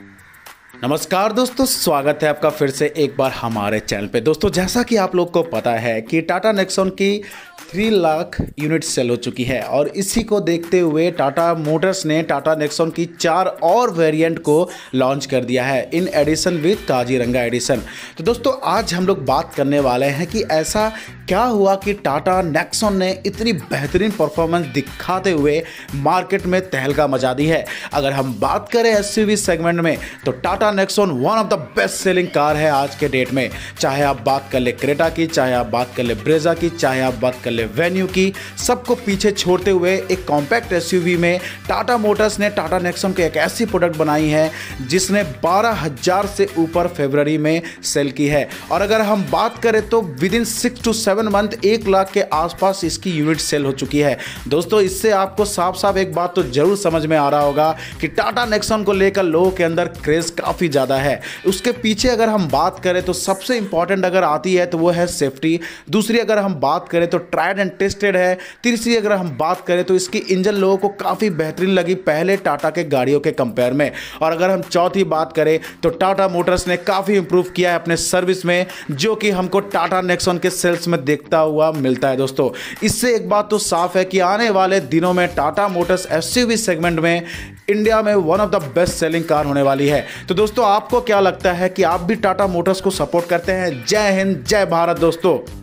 Thank you. नमस्कार दोस्तों, स्वागत है आपका फिर से एक बार हमारे चैनल पे। दोस्तों, जैसा कि आप लोग को पता है कि टाटा नेक्सॉन की थ्री लाख यूनिट सेल हो चुकी है और इसी को देखते हुए टाटा मोटर्स ने टाटा नेक्सॉन की चार और वेरिएंट को लॉन्च कर दिया है in edition with Kaziranga edition तो दोस्तों, आज हम लोग बात करने वाले हैं कि ऐसा क्या हुआ कि टाटा नेक्सॉन ने इतनी बेहतरीन परफॉर्मेंस दिखाते हुए मार्केट में तहलका मचा दी है। अगर हम बात करें एस सेगमेंट में तो Tata Nexon one of the best selling car है आज के डेट में। चाहे आप बात कर ले क्रेटा की, चाहे आप बात कर ले ब्रेजा की, चाहे आप बात कर ले वेन्यू की, सबको पीछे छोड़ते हुए एक कॉम्पैक्ट एसयूवी में टाटा मोटर्स ने टाटा नेक्सॉन की एक ऐसी प्रोडक्ट बनाई है, जिसने बारह से ऊपर फेबर में सेल की है। और अगर हम बात करें तो within six to seven month एक लाख के आसपास इसकी यूनिट सेल हो चुकी है। दोस्तों, इससे आपको साफ़ साफ़ एक बात तो ज़रूर समझ में आ रहा होगा कि टाटा नेक्सॉन को लेकर लोगों के अंदर क्रेज काफ़ी ज़्यादा है। उसके पीछे अगर हम बात करें तो सबसे इंपॉर्टेंट अगर आती है तो वो है सेफ्टी दूसरी अगर हम बात करें तो ट्राइड एंड टेस्टेड है। तीसरी अगर हम बात करें तो इसकी इंजन लोगों को काफ़ी बेहतरीन लगी पहले टाटा के गाड़ियों के कंपेयर में। और अगर हम चौथी बात करें तो टाटा मोटर्स ने काफ़ी इंप्रूव किया है अपने सर्विस में, जो कि हमको टाटा नेक्सॉन के सेल्स में देखता हुआ मिलता है दोस्तों। इससे एक बात तो साफ़ है कि आने वाले दिनों में टाटा मोटर्स एस सेगमेंट में इंडिया में one of the best selling car होने वाली है। तो दोस्तों, आपको क्या लगता है कि आप भी टाटा मोटर्स को सपोर्ट करते हैं? जय हिंद, जय भारत दोस्तों।